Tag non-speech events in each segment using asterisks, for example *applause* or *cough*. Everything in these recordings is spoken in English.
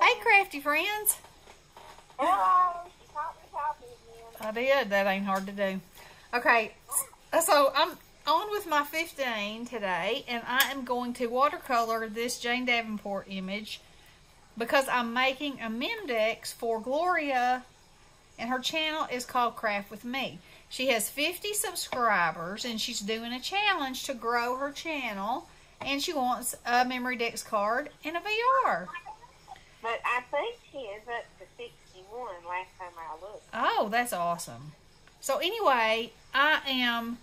Hey, crafty friends. Hello. I did. That ain't hard to do. Okay, so I'm on with my 15 today, and I am going to watercolor this Jane Davenport image because I'm making a Memdex for Gloria, and her channel is called Craft with Me. She has 50 subscribers, and she's doing a challenge to grow her channel, and she wants a Memory Dex card and a VR. But I think she is up to 61 last time I looked. Oh, that's awesome. So anyway, I am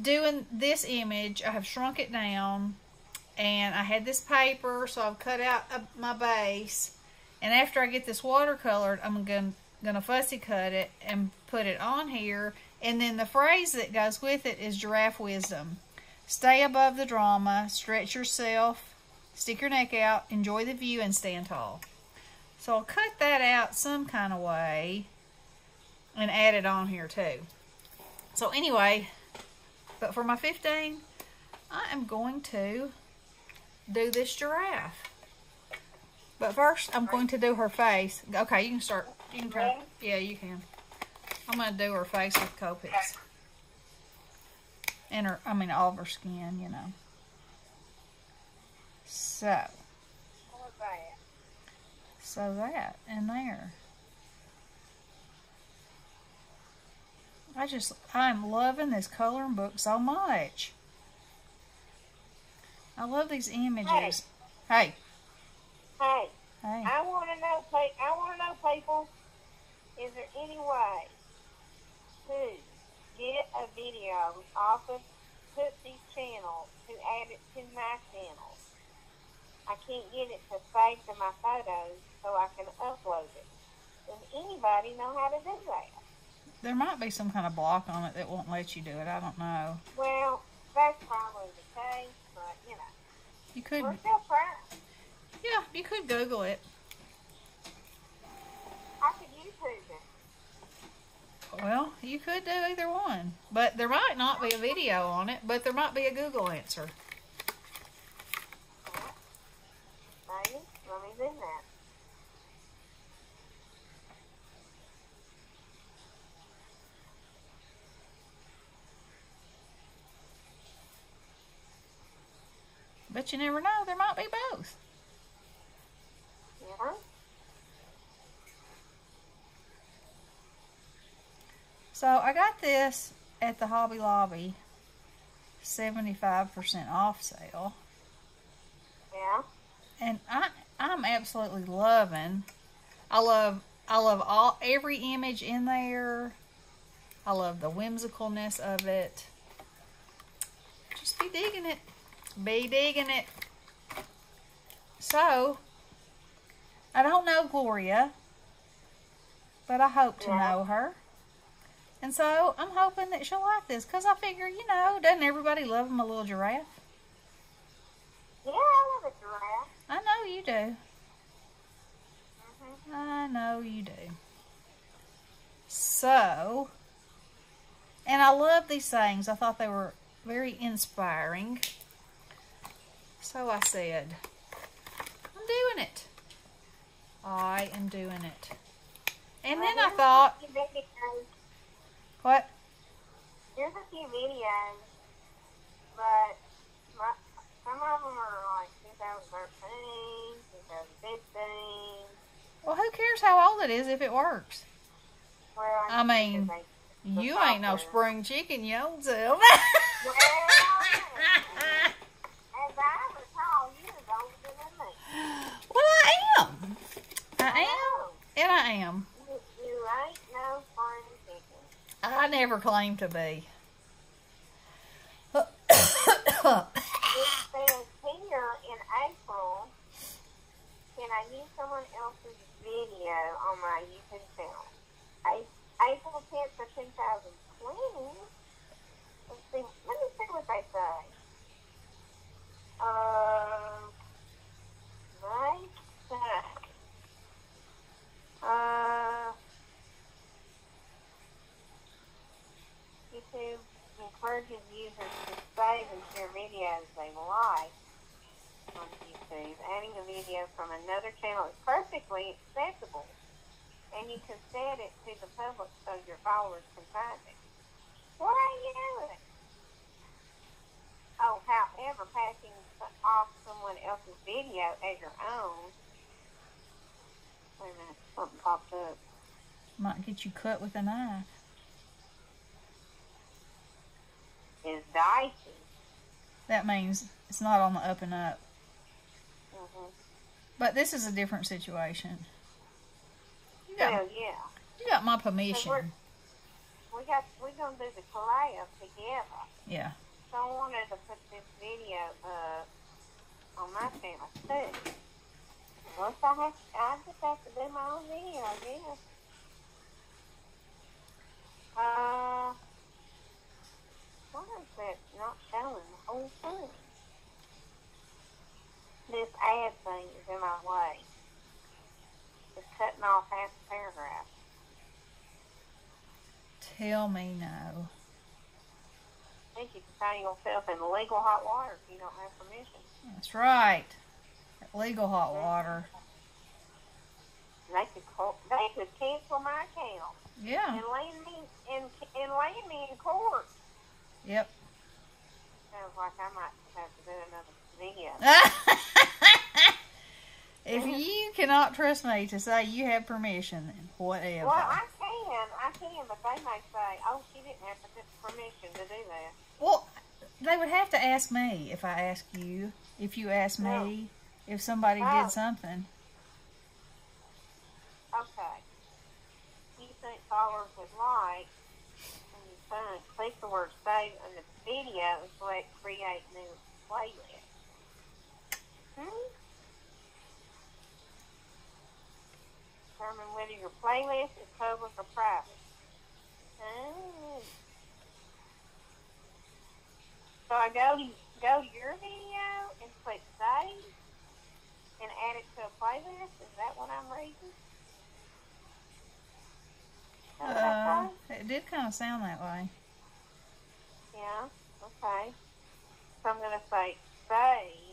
doing this image. I have shrunk it down and I had this paper, so I've cut out uh, my base. And after I get this watercolored, I'm going gonna fussy cut it and put it on here. And then the phrase that goes with it is giraffe wisdom. Stay above the drama, stretch yourself, stick your neck out, enjoy the view, and stand tall. So I'll cut that out some kind of way and add it on here too. So anyway, but for my 15, I am going to do this giraffe. But first, I'm going to do her face. Okay, you can start. You can try. Yeah, you can. I'm going to do her face with Copics. And her, I mean, all of her skin, you know. So, that? so that in there. I just, I'm loving this coloring book so much. I love these images. Hey, Hey, hey. I want to know, I want to know, people, is there any way to get a video off of Tootsie's channel to add it to my channel? I can't get it to save to my photos so I can upload it. Does anybody know how to do that? There might be some kind of block on it that won't let you do it. I don't know. Well, that's probably the case, but you know, You could, we're still trying. yeah, you could Google it. I could YouTube it. Well, you could do either one. But there might not be a video on it, but there might be a Google answer. Maybe. Me that. But you never know. There might be both. Yeah. So I got this at the Hobby Lobby, 75% off sale. Yeah. and I I'm absolutely loving. I love I love all every image in there. I love the whimsicalness of it. Just be digging it. Be digging it. So I don't know Gloria, but I hope to Yeah. know her. And so I'm hoping that she'll like this because I figure, you know, doesn't everybody love them a little giraffe? Yeah, I love a giraffe. Know you do. I know you do. So, and I love these things. I thought they were very inspiring. So I said, I'm doing it. I am doing it. And then I thought, what? There's a few videos, but my, some of them are like 2013, 2015. Well, who cares how old it is if it works? Well, I mean, You ain't no spring chicken, you old self. well, *laughs* as I recall, you was older than me. well, I am. I am. And I am. You, you ain't no spring chicken. I never claimed to be. *coughs* *coughs* It says here in April, can I use someone else's video on my YouTube channel? A- April 10th of 2020. Let's see. Let me see what they say. Um, right back. Uh, YouTube encourages users to save and share videos they like on YouTube adding a video from another channel is perfectly acceptable, and you can set it to the public so your followers can find it. What are you doing? Oh, however, passing off someone else's video as your own. Wait a minute, something popped up. Might get you cut with a knife. Is dicey. That means it's not on the up and up. Mm-hmm. But this is a different situation. You got, Well, yeah. you got my permission. we got we're gonna do the collab together. Yeah. So I wanted to put this video up on my channel too. Once I have, I just have to do my own video, I guess. Uh, why is that not showing the whole thing? This ad thing is in my way. It's cutting half the paragraph. Tell me no. I think you can find yourself in legal hot water if you don't have permission. That's right. Legal hot water. They could call, they could cancel my account Yeah. and land me and and land me in court. Yep. Sounds like I might have to do another video. *laughs* if you cannot trust me to say you have permission, then whatever. Well, I can, I can, but they may say, "Oh, she didn't have per- permission to do that." Well, they would have to ask me if I ask you. If you ask No. me, if somebody Oh. did something. Okay. You think followers would like, and you find, click the word save in the video and select create new playlist. Hmm? Determine whether your playlist is public or private. Hmm. So I go to go to your video and click save and add it to a playlist. Is that what I'm reading? Uh, it did kind of sound that way. Yeah. Okay. So I'm gonna say save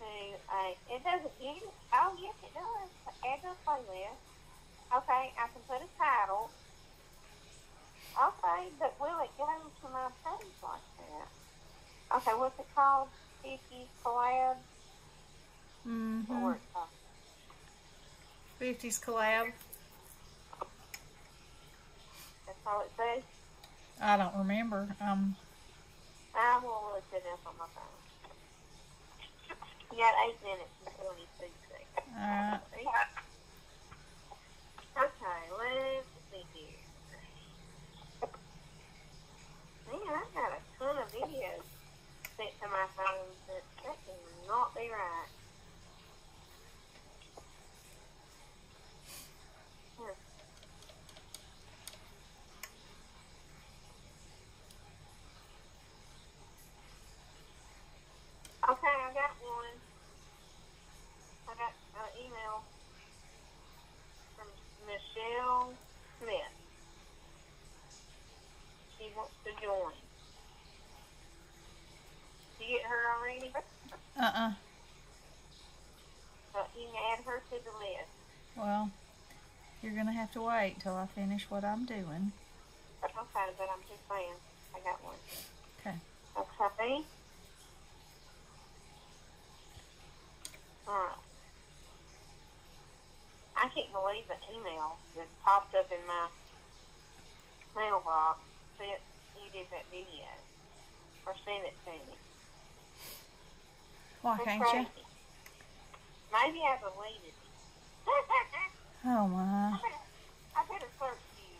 to a. It doesn't. You, oh yes, it does. Add to a playlist. Okay, I can put a title. Okay, but will it go to my page like that? Okay, what's it called? Fifty collab. Mm-hmm. word 50s collab. That's all it says. I don't remember. Um, I will look it up on my phone. You got eight minutes and twenty-two seconds. alright. Okay, let's see here. Man, I've got a ton of videos sent to my phone that that cannot be right. Hmm. Okay, I got one. I got an email from Michelle Smith. She wants to join. Did you get her already? Uh-uh. So you can add her to the list. Well, you're going to have to wait till I finish what I'm doing. Okay, but I'm just saying, I got one. Okay. Okay. Alright. I can't believe the email that popped up in my mailbox said you did that video. Or sent it to me. Why That's can't you? Maybe I deleted it. *laughs* Oh, my. I better search you.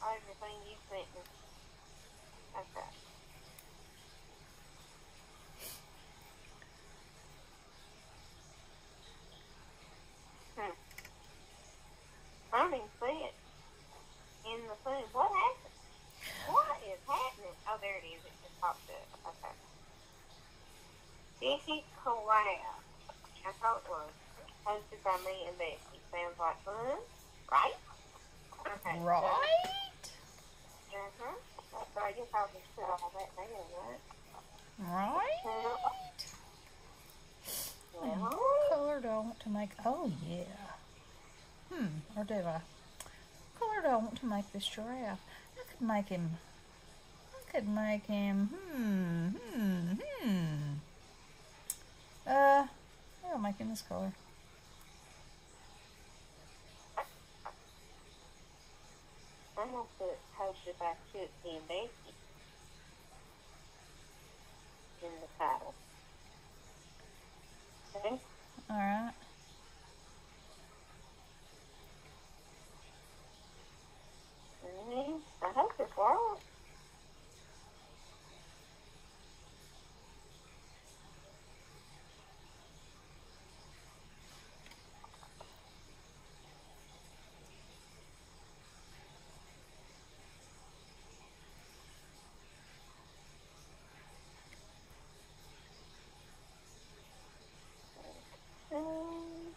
Everything you sent me. Okay. Hmm. I don't even see it in the thing. What happened? What is happening? Oh, there it is. It just popped up. Okay. Vicky Collab. I thought it was. Hosted by me and Becky. Sounds like fun, right? Okay. Right? Uh-huh. So I guess I'll just put all that down, right? Right? Hmm, What color do I want to make? Oh, yeah. Hmm, or do I? What color do I want to make this giraffe? I could make him. I could make him. Hmm, hmm, hmm. Uh, I'll make him this color. I'm gonna if I could in Becky in the title. Okay? All right. Mhm. I hope it works. Um,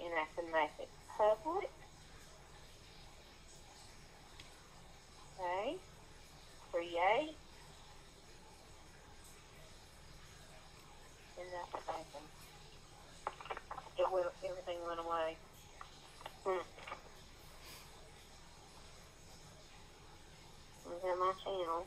And I can make it public. Okay. Create. And that happened. It went, everything went away. Hmm. Look Oh,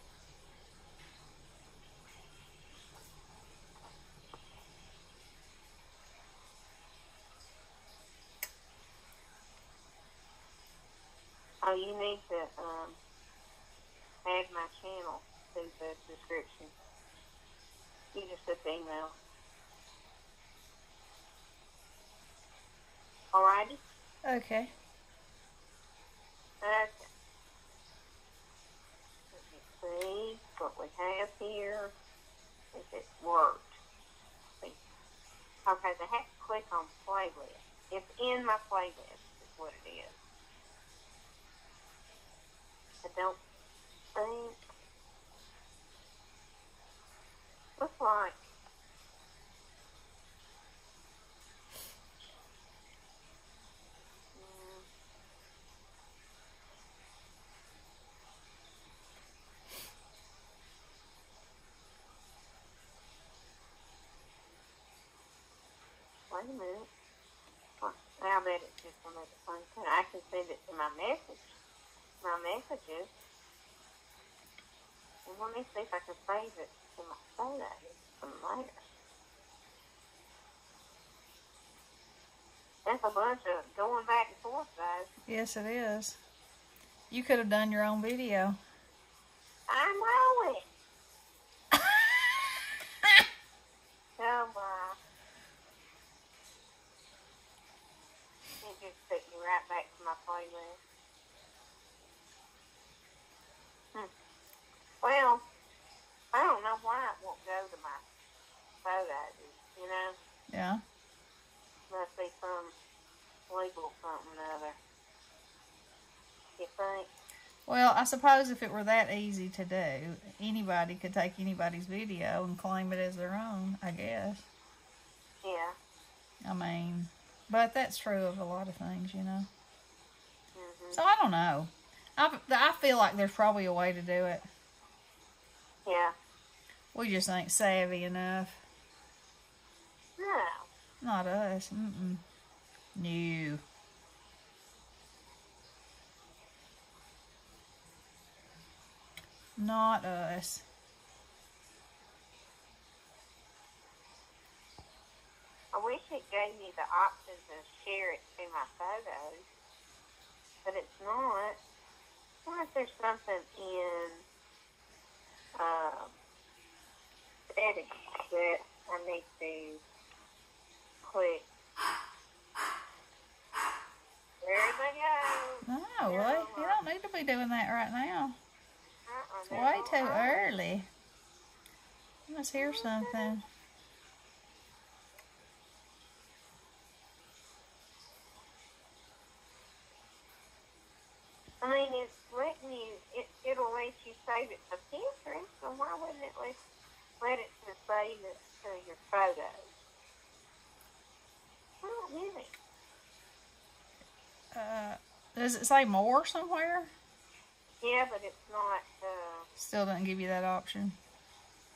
you need to um, add my channel to the description. You just put the email. Alrighty? Okay. Okay. See what we have here. If it worked. Okay, they have to click on playlist. It's in my playlist is what it is. I don't think looks like Wait a minute. Huh, I bet it's just the same thing. I can send it to my message, my messages. And let me see if I can save it to my photos from later. That's a bunch of going back and forth, guys. Yes, it is. You could have done your own video. I know it. Oh my. It just took me right back to my playlist. Hmm. Well, I don't know why it won't go to my photos, you know? yeah. Must be some legal something or other. You think? Well, I suppose if it were that easy to do, anybody could take anybody's video and claim it as their own, I guess. Yeah. I mean, but that's true of a lot of things, you know. So I don't know. I, I feel like there's probably a way to do it. Yeah. We just ain't savvy enough. No. Not us. Mm-mm. No. Not us. I wish it gave me the option to share it to my photos, but it's not. Wonder if there's something in um, settings that I need to click. There they go. No, well, you don't need to be doing that right now. Uh-uh, It's way too early. Let's hear something. I mean, it's letting you, it, it'll let you save it to Pinterest, so why wouldn't it let, let it to save it to your photos? I don't get it. Uh, does it say more somewhere? Yeah, but it's not, uh, Still doesn't give you that option.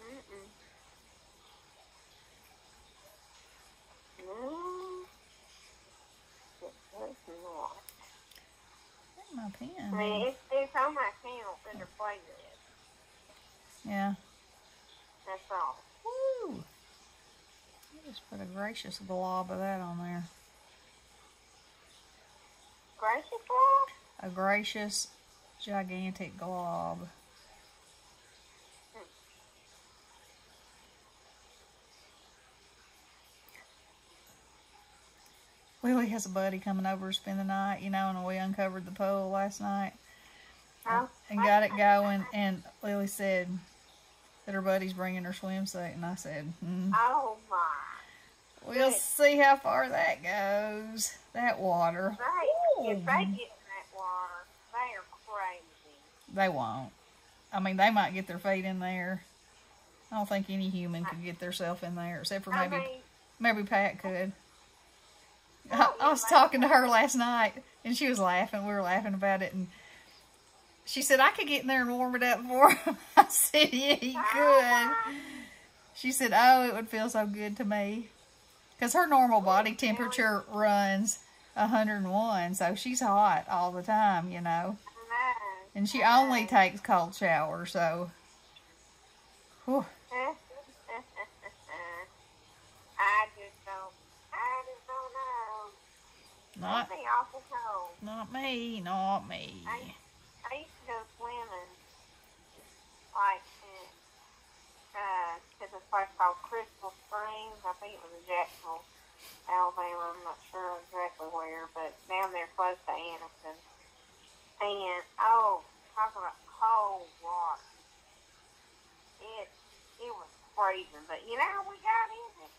mm-mm. pen. I mean, it's, it's on my channel under playlist. Yeah. That's all. Woo! I just put a gracious glob of that on there. Gracious? A gracious, gigantic glob. Lily has a buddy coming over to spend the night, you know, and we uncovered the pool last night Huh? and got it going. And Lily said that her buddy's bringing her swimsuit, and I said, mm, Oh my. "We'll see how far that goes. That water, They, if they get in that water, they are crazy. they won't. I mean, they might get their feet in there. I don't think any human could get themselves in there, except for I maybe mean, maybe Pat could. I, I was talking to her last night, and she was laughing. We were laughing about it, and she said I could get in there and warm it up for *laughs* him. I said, Yeah, you ah. could. She said, "Oh, it would feel so good to me," because her normal body temperature runs 101, so she's hot all the time, you know. And she only takes cold showers, so. Whew. *laughs* I just don't. I just don't know. Not, That'd awful cold. not me, not me. I, I used to go swimming, like, uh, to this place called Crystal think it was Jacksonville, Alabama. I'm not sure exactly where, but down there close to Anniston. And, oh, talk about oh, cold water. It, it was freezing, but you know, we got in it.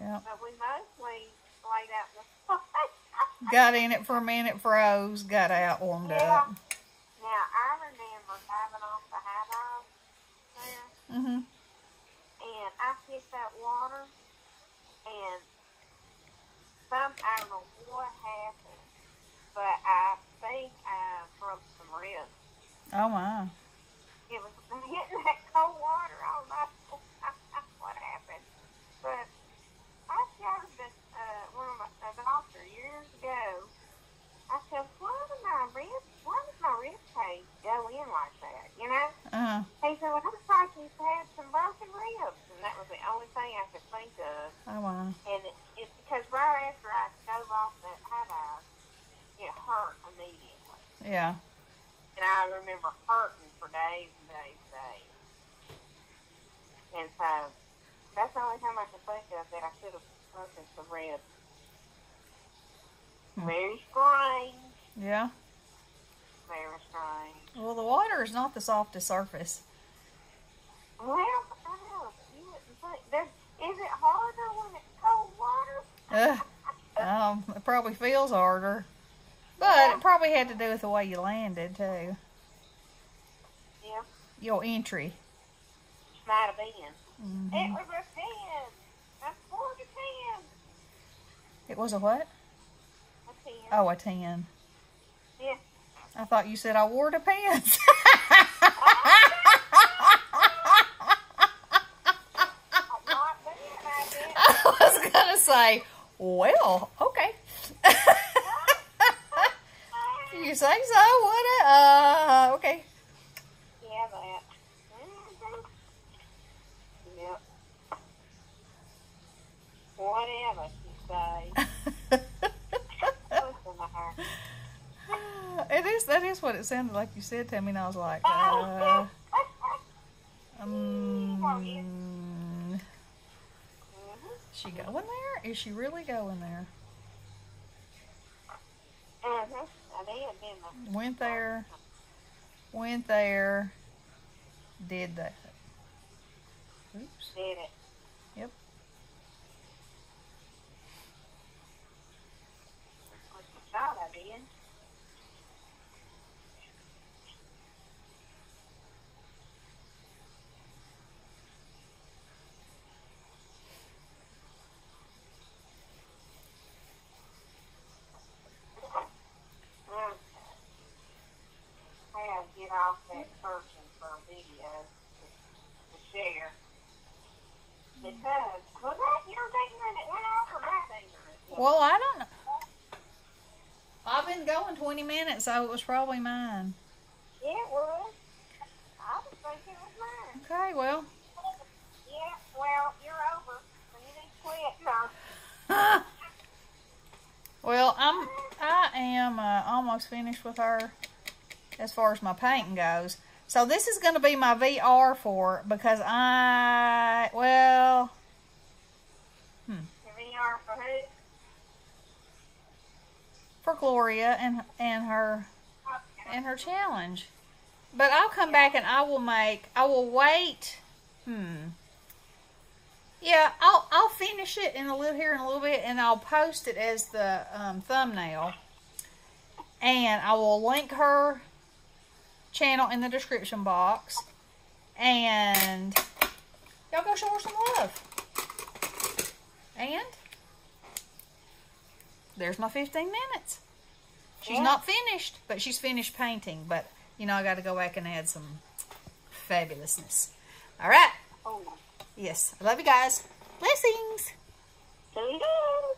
Yep. But we mostly laid out the. *laughs* Got in it for a minute, froze, got out, warmed Yeah. up. Now I remember having off the high dive there, and I hit that water, and some I don't know what happened, but I think I broke some ribs. Oh wow! It was *laughs* hitting that cold water. I don't know *laughs* what happened, but I showed this uh, one of my a doctor years ago. I said, "Why did my ribs? Why does my rib cage go in like that?" You know. Uh, He said, well, looks like he's had some broken ribs. And that was the only thing I could think of. oh my. And it, it's because right after I dove off that high dive, it hurt immediately. Yeah. And I remember hurting for days and days and days. And so that's the only time I could think of that I could have broken some ribs. Hmm. Very strange. Yeah. Well, the water is not the softest surface. Well, I know. You wouldn't think. Is it harder when it's cold water? Um, it probably feels harder. But it probably had to do with the way you landed, too. Yeah, Your entry. might have been. hmm It was a 10. A 4 to 10. It was a what? A 10. Oh, a 10. I thought you said I wore the pants. I. *laughs* I was going to say, well, okay. *laughs* you say so, what? Uh, okay. Yeah, that. Mhm. Yep. Whatever you say. Listen to her. It is, that is what it sounded like you said to me, and I was like, uh, um, she going there? Is she really going there? Mhm. I did, didn't I? Went there, went there, did that. Oops. Did it. That person for a video to, to share. Because, was that your ignorant? It went off or my ignorant? Well, I don't know. I've been going 20 minutes, so it was probably mine. Yeah, it was. I was thinking it was mine. Okay, well. Yeah, well, you're over. So you need to quit, huh? *laughs* well, I'm I am uh, almost finished with her as far as my painting goes. So this is going to be my VR for because I well The VR for who? for Gloria and and her and her challenge. But I'll come back and I will make I will wait. Hmm. Yeah, I'll I'll finish it in a little here in a little bit and I'll post it as the um, thumbnail. And I will link her channel in the description box. And y'all go show her some love. And there's my 15 minutes. She's Yeah. not finished, but she's finished painting. But, you know, I got to go back and add some fabulousness. All right. Oh, Yes. I love you guys. Blessings. toodles.